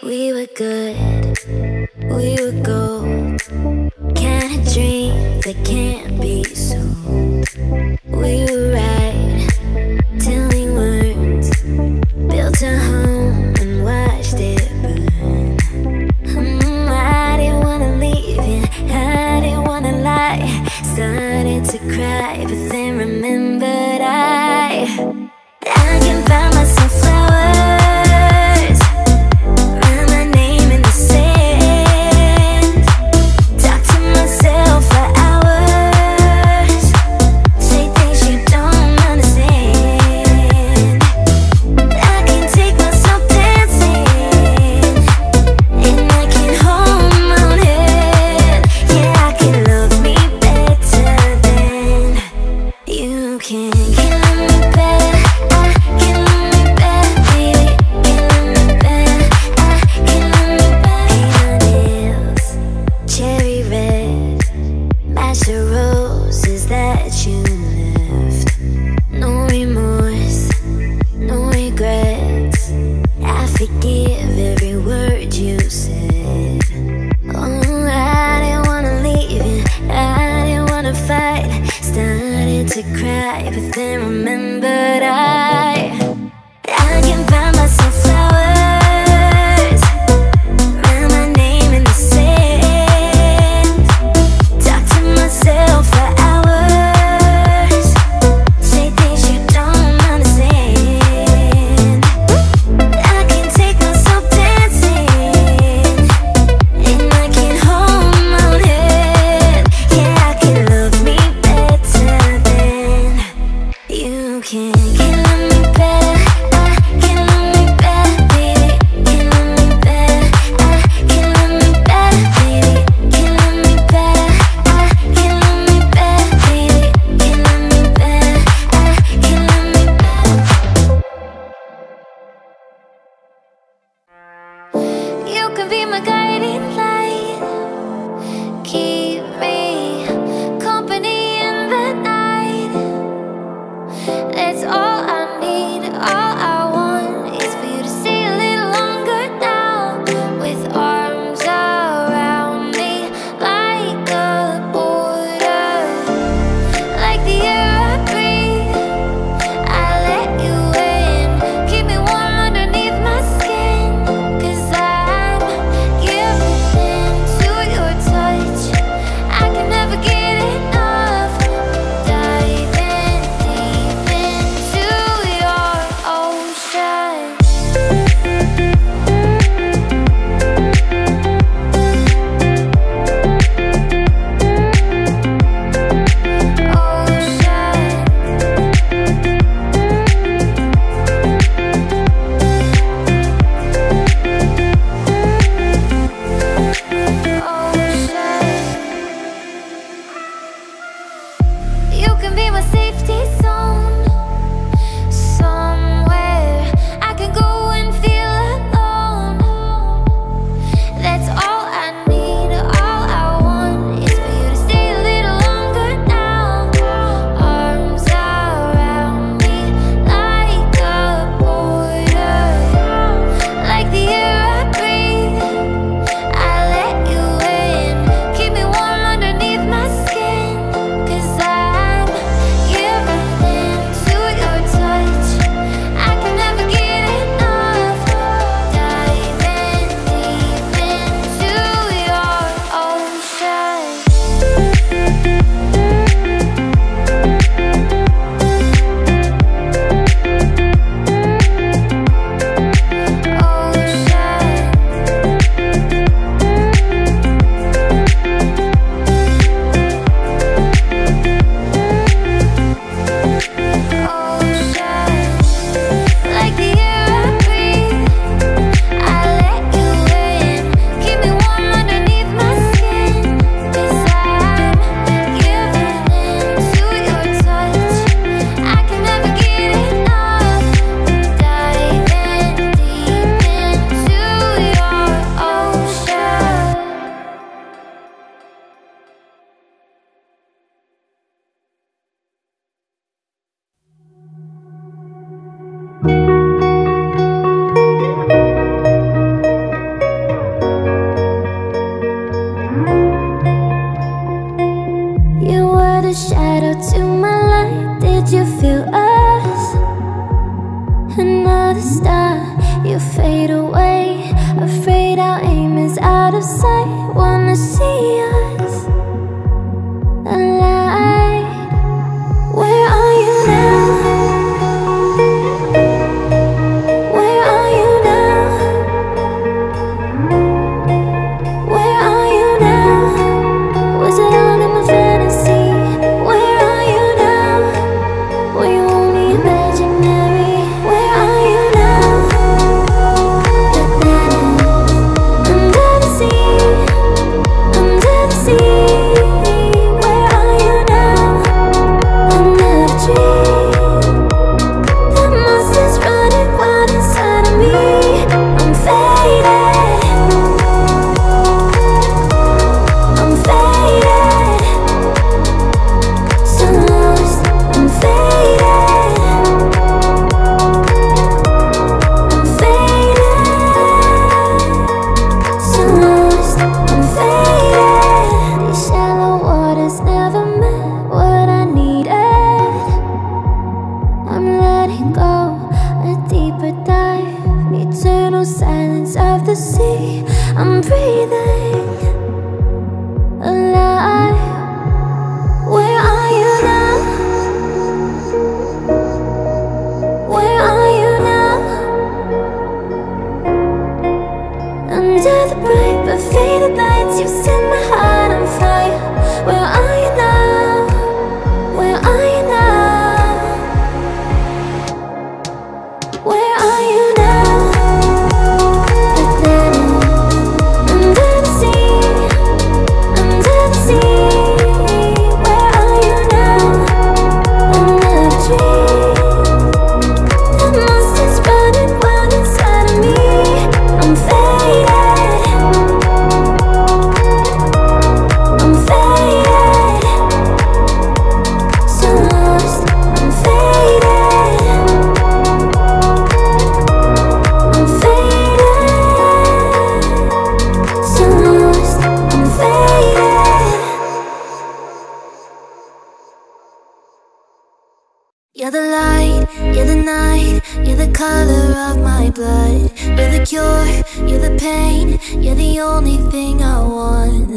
We were good, we were gold. Can't dream that can't be so.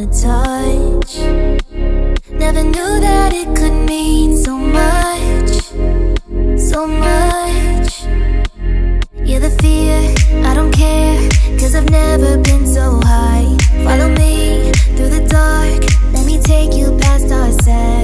the touch. Never knew that it could mean so much So much. Yeah, the fear, I don't care Cause I've never been so high. Follow me through the dark Let me take you past ourselves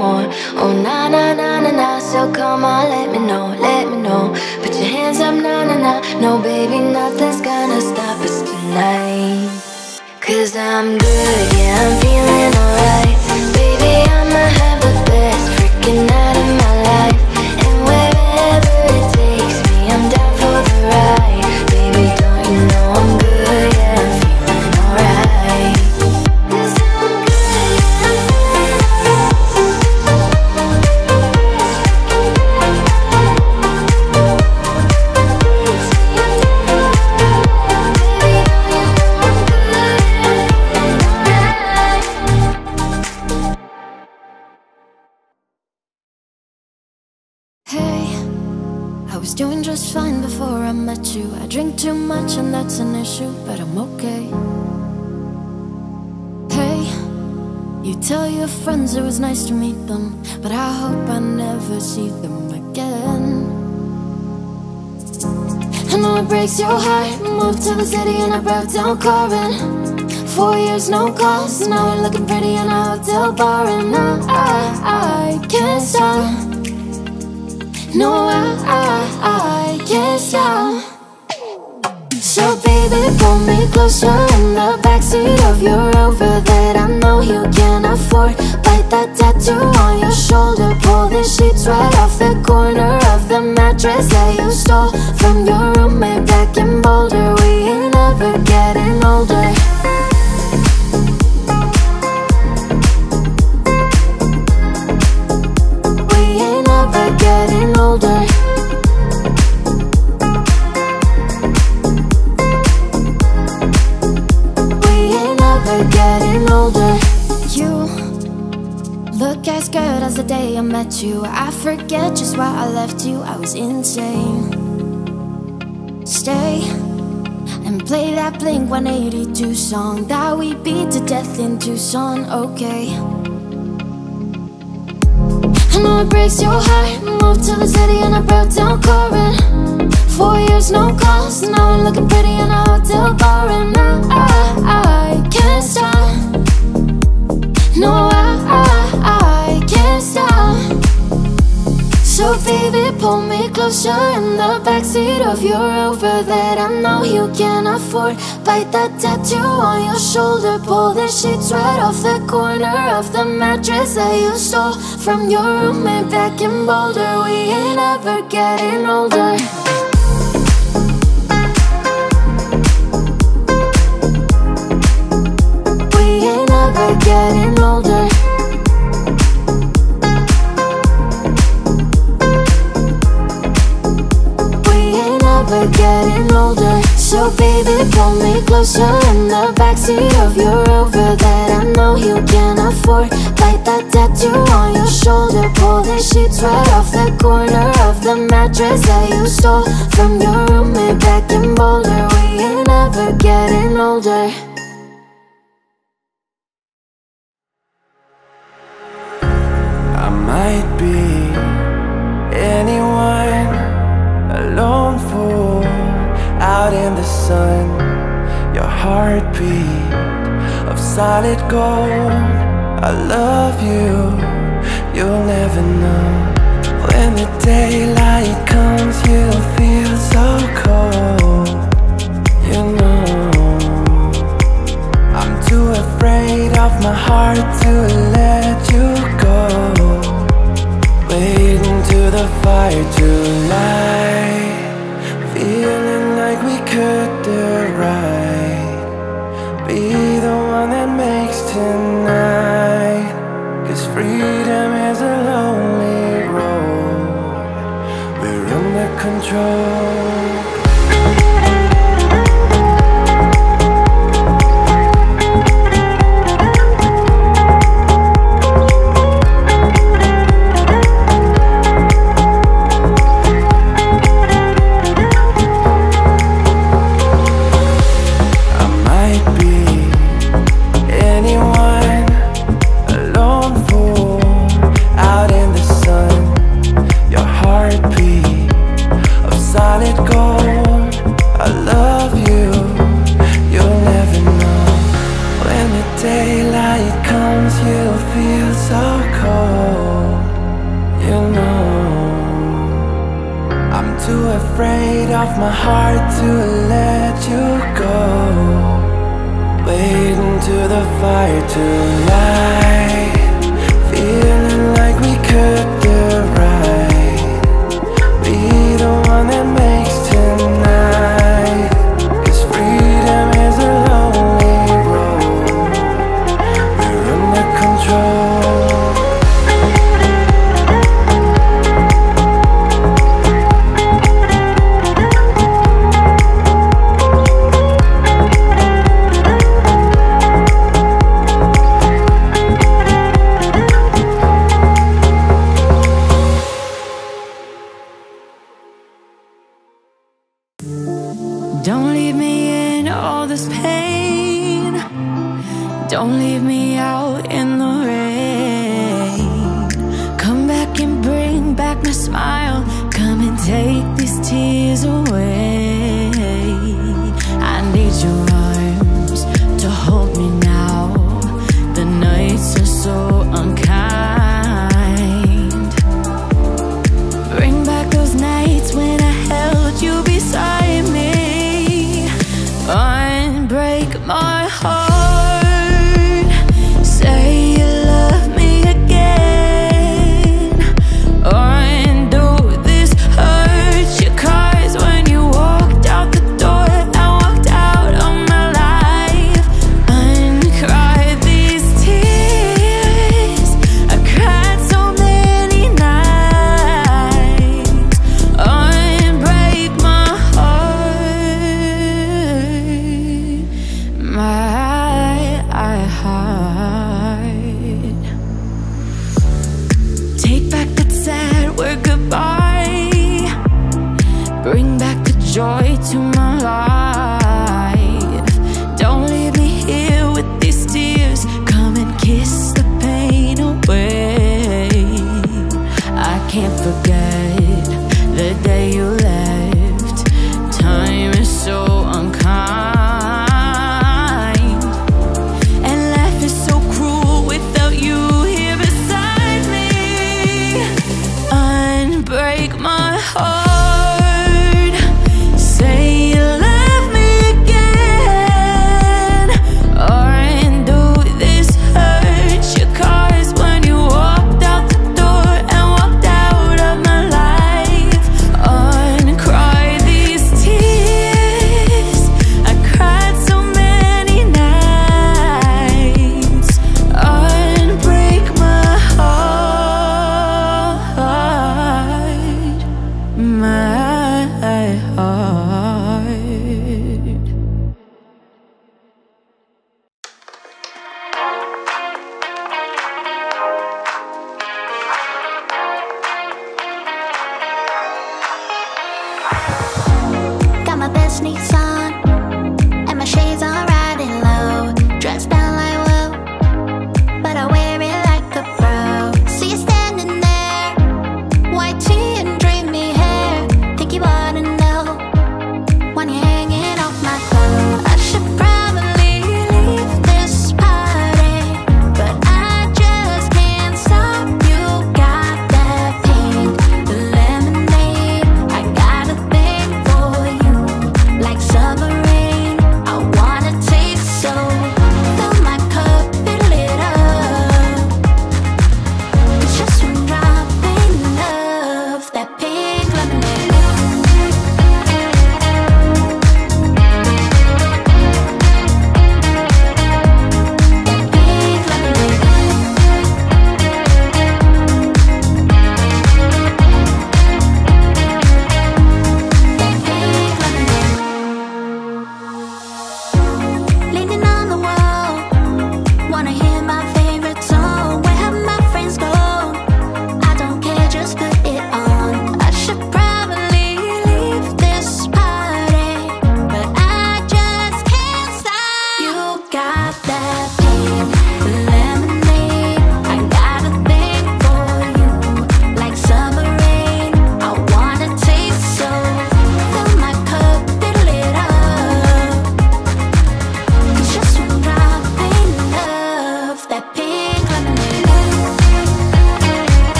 more. Oh na na na na na, so come on, let me know, let me know. Put your hands up, na na na, no baby, nothing's gonna stop us tonight. Cause I'm good, yeah, I'm feeling alright. Baby, I'ma have the best freaking night of my life. And that's an issue, but I'm okay. Hey, you tell your friends it was nice to meet them, but I hope I never see them again. I know it breaks your heart. Moved to the city and I broke down crying. Four years, no calls. Now we're looking pretty in a hotel bar, and I, I, I can't stop. No, I, I, I can't stop. So baby, pull me closer in the backseat of your Rover that I know you can afford. Bite that tattoo on your shoulder, pull the sheets right off the corner of the mattress that you stole from your roommate back in Boulder. We ain't ever getting older. We ain't ever getting older. Look as good as the day I met you. I forget just why I left you. I was insane. Stay and play that Blink 182 song that we beat to death in Tucson. Okay. I know it breaks your heart. Moved to the city and I broke down crying. Four years, no calls. Now we're looking pretty in a hotel bar, and I, I, I can't stop. No, I, So baby, pull me closer in the backseat of your Rover that I know you can afford. Bite that tattoo on your shoulder, pull the sheets right off the corner of the mattress that you stole from your roommate back in Boulder. We ain't ever getting older. Baby, pull me closer in the backseat of your Rover that I know you can afford. Bite that tattoo on your shoulder, pull the sheets right off the corner of the mattress that you stole from your roommate back in Boulder. We ain't ever getting older. When the daylight comes you'll feel so cold You know. I'm too afraid of my heart to let you go. Waiting to the fire to light, Feeling like we could control. my heart to let you go. Wait until the fire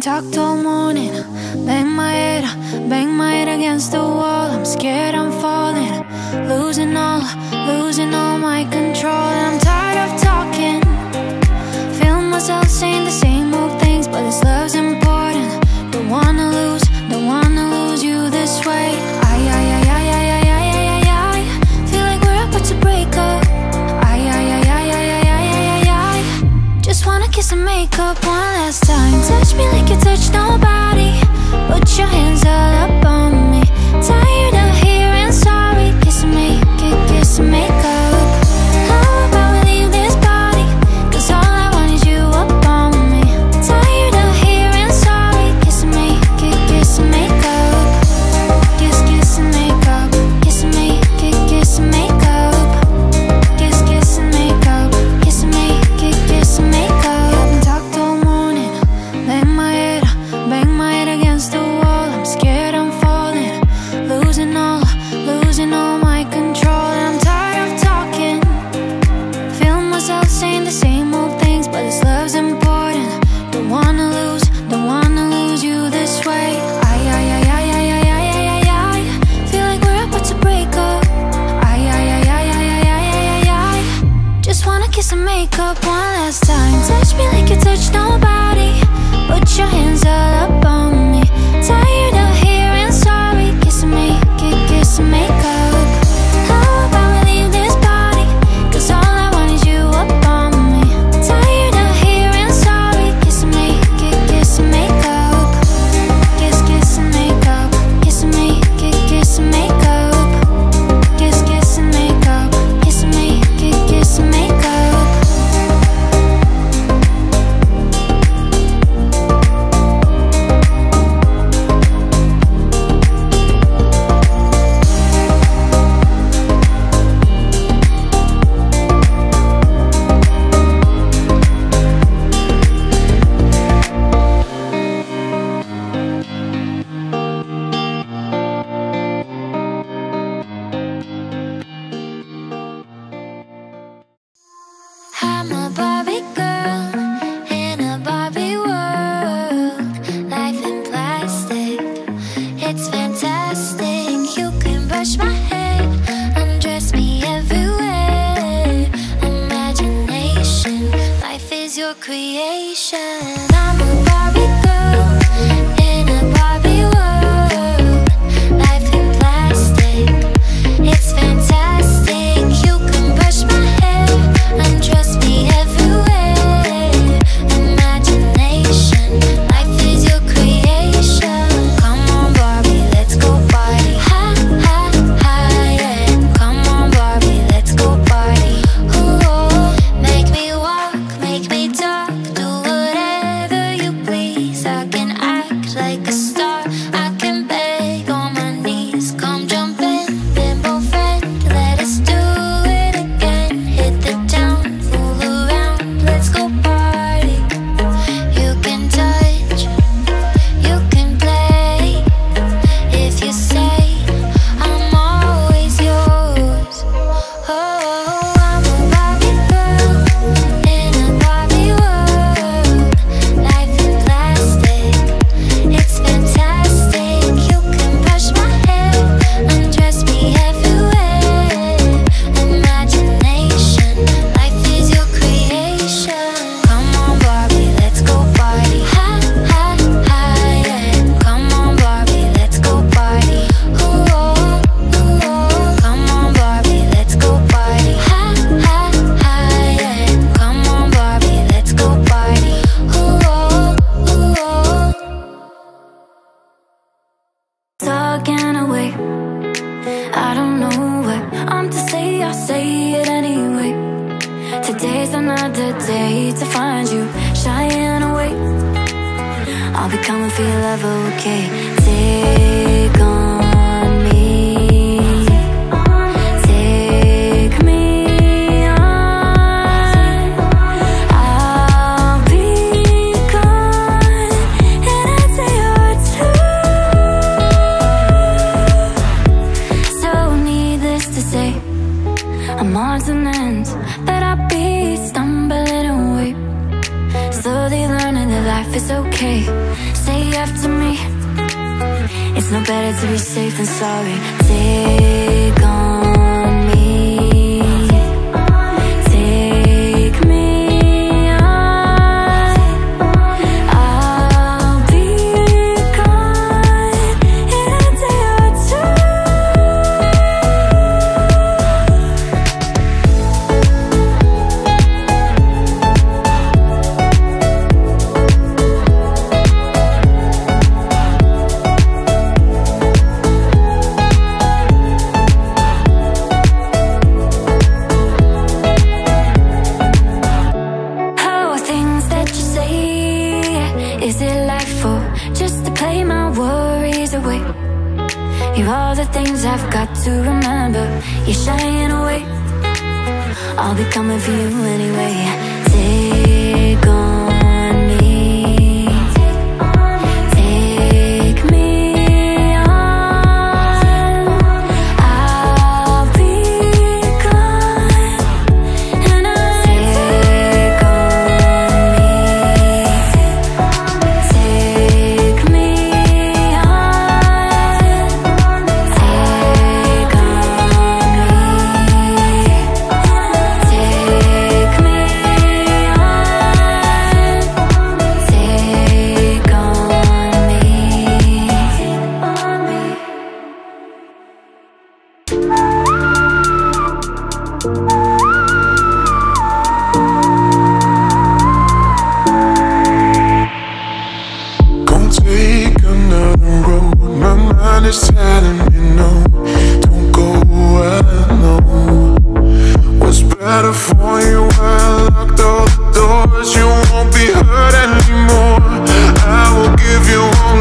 talk to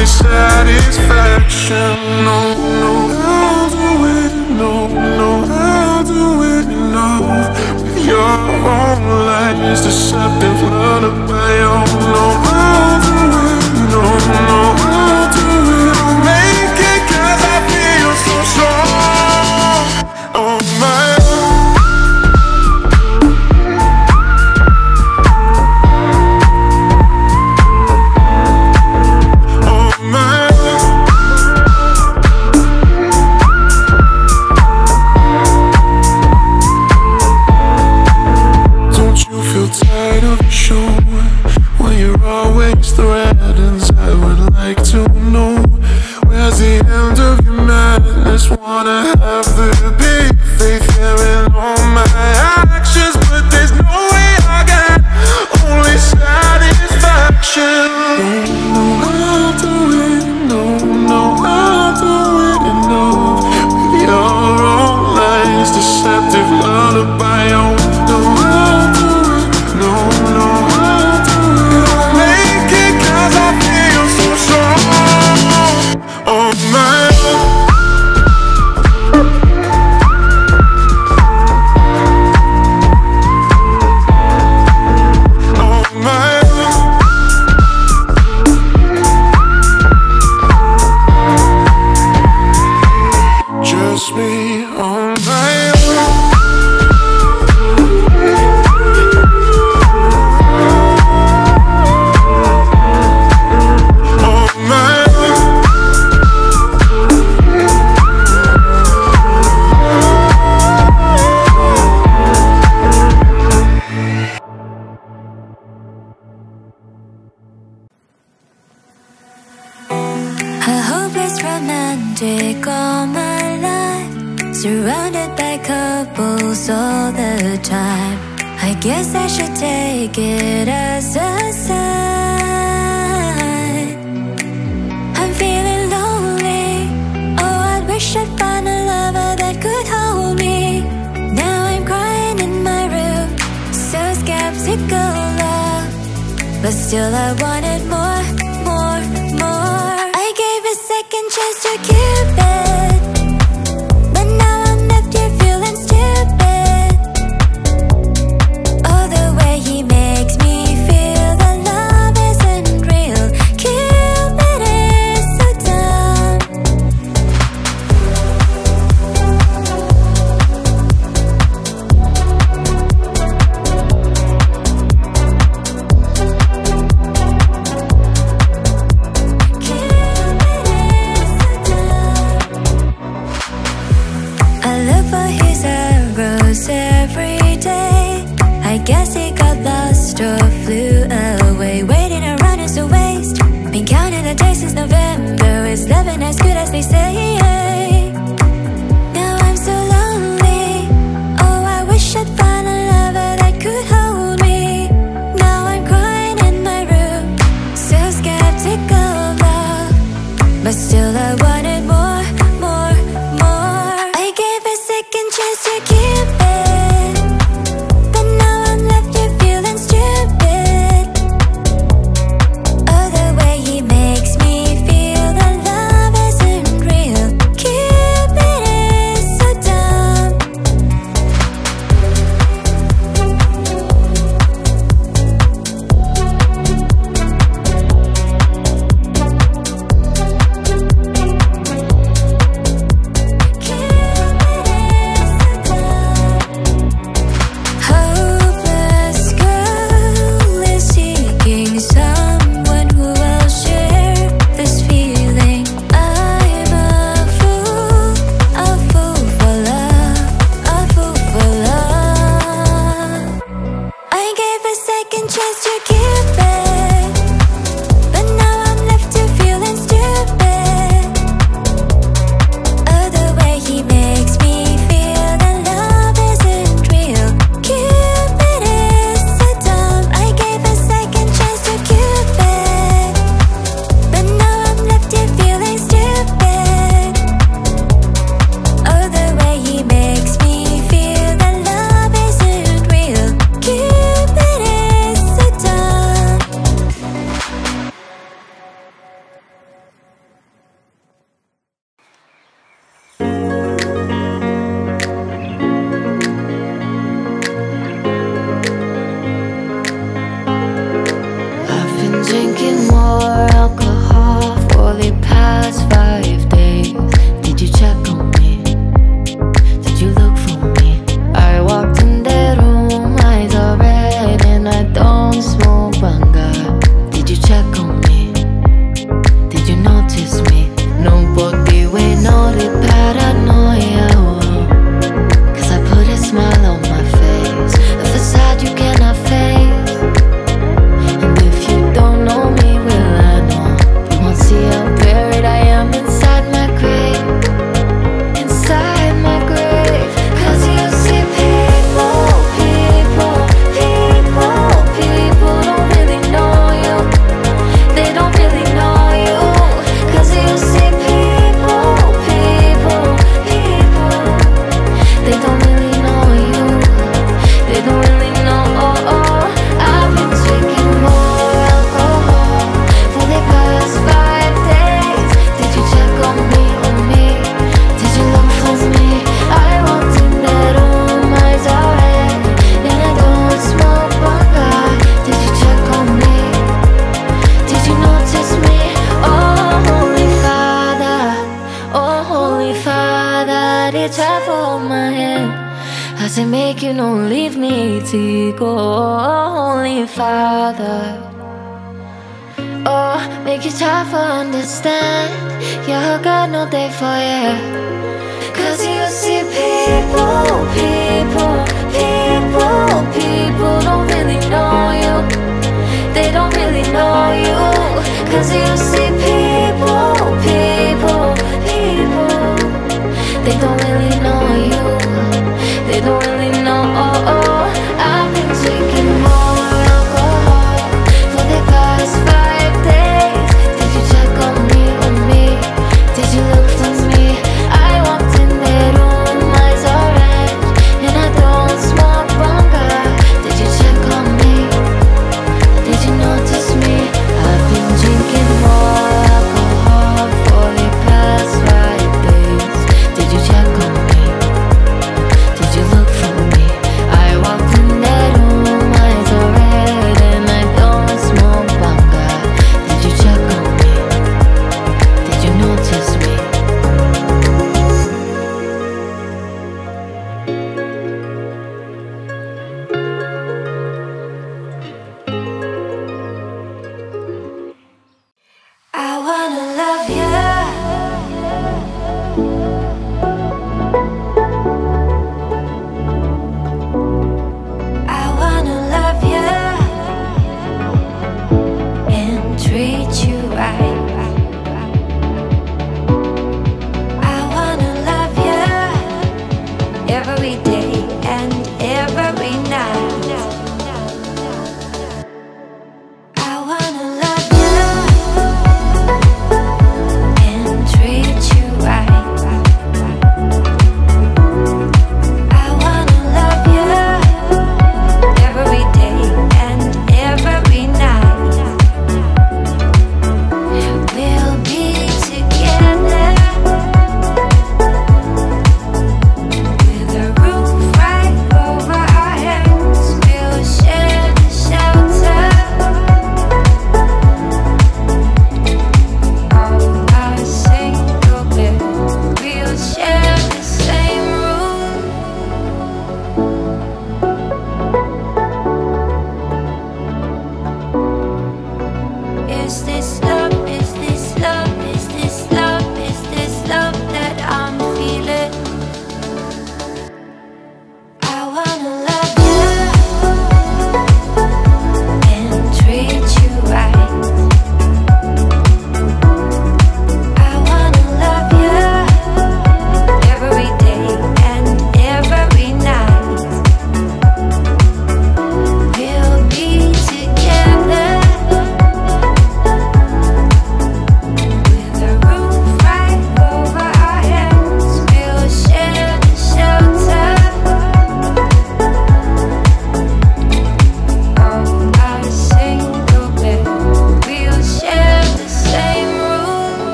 me satisfaction. No, no, I'll do it. No, no, I'll do it enough. With your own lies, deceptive lullaby. Oh no.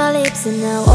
My lips, and now